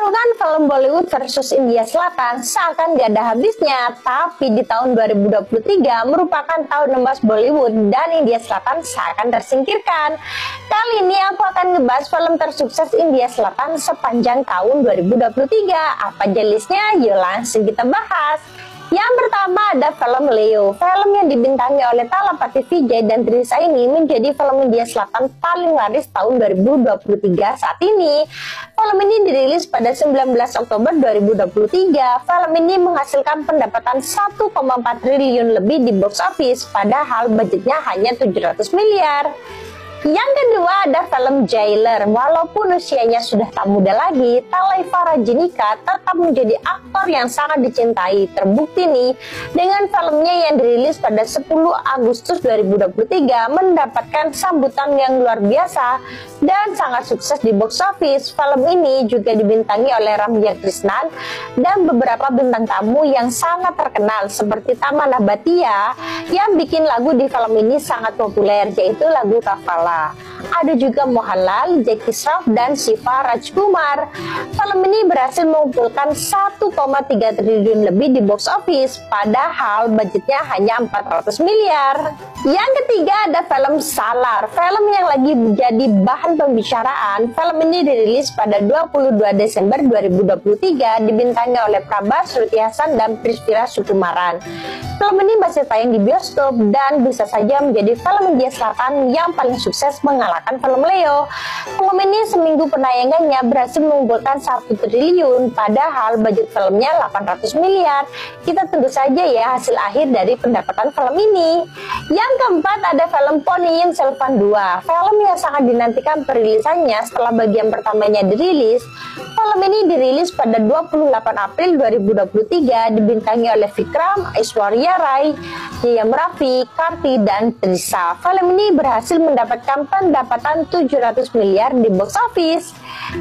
Pertarungan film Bollywood versus India Selatan seakan gak ada habisnya, tapi di tahun 2023 merupakan tahun emas Bollywood dan India Selatan seakan tersingkirkan. Kali ini aku akan ngebahas film tersukses India Selatan sepanjang tahun 2023. Apa jelisnya? Yuk langsung kita bahas. Yang pertama ada film Leo. Film yang dibintangi oleh Talapati Vijay dan Trisa ini menjadi film India Selatan paling laris tahun 2023 saat ini. Film ini dirilis pada 19 Oktober 2023. Film ini menghasilkan pendapatan 1,4 triliun lebih di box office, padahal budgetnya hanya 700 miliar. Yang kedua ada film Jailer. Walaupun usianya sudah tak muda lagi, Talaifa Rajinika tetap menjadi aktor yang sangat dicintai. Terbukti nih, dengan filmnya yang dirilis pada 10 Agustus 2023 mendapatkan sambutan yang luar biasa dan sangat sukses di box office. Film ini juga dibintangi oleh Ramya Krishnan dan beberapa bintang tamu yang sangat terkenal seperti Tamanah Batia yang bikin lagu di film ini sangat populer yaitu lagu Ada juga Mohanlal, Jackie Shroff, dan Siva Rajkumar. Film ini berhasil mengumpulkan 1,3 triliun lebih di box office, padahal budgetnya hanya 400 miliar. Yang ketiga ada film Salar, film yang lagi menjadi bahan pembicaraan. Film ini dirilis pada 22 Desember 2023, dibintangi oleh Prabas, Ruti Hasan, dan Prispira Sukumaran. Film ini masih tayang di bioskop dan bisa saja menjadi film India Selatan yang paling sukses mengalahkan film Leo. Film ini seminggu penayangannya berhasil mengumpulkan 1 triliun, padahal budget filmnya 800 miliar. Kita tunggu saja ya hasil akhir dari pendapatan film ini. Yang keempat ada film Ponniyin Selvan 2, film yang sangat dinantikan perilisannya setelah bagian pertamanya dirilis. Film ini dirilis pada 28 April 2023 dibintangi oleh Vikram, Aishwarya Rai, Yaya Merafi, Karti, dan Trisa. Film ini berhasil mendapatkan pendapatan 700 miliar di box office.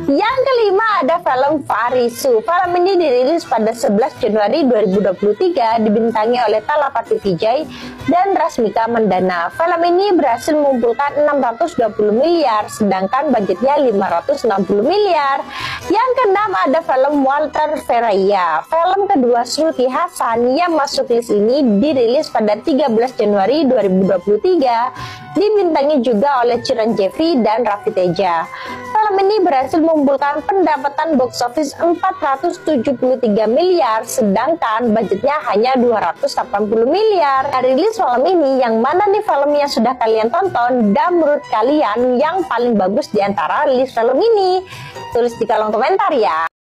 Yang kelima ada film Farisu. Film ini dirilis pada 11 Januari 2023 dibintangi oleh Talapati Vijay dan Rasmika Mandana. Film ini berhasil mengumpulkan 620 miliar sedangkan budgetnya 560 miliar. Yang keenam ada film Walter Feraya. Film kedua Shruti Hasan yang masuk list ini dirilis pada 13 Januari 2023 dibintangi juga oleh Jeffrey dan Raffi Teja. Film ini berhasil mengumpulkan pendapatan box office 473 miliar, sedangkan budgetnya hanya 280 miliar. Nah, rilis film ini, yang mana nih film yang sudah kalian tonton dan menurut kalian yang paling bagus di antara list film ini? Tulis di kolom komentar ya.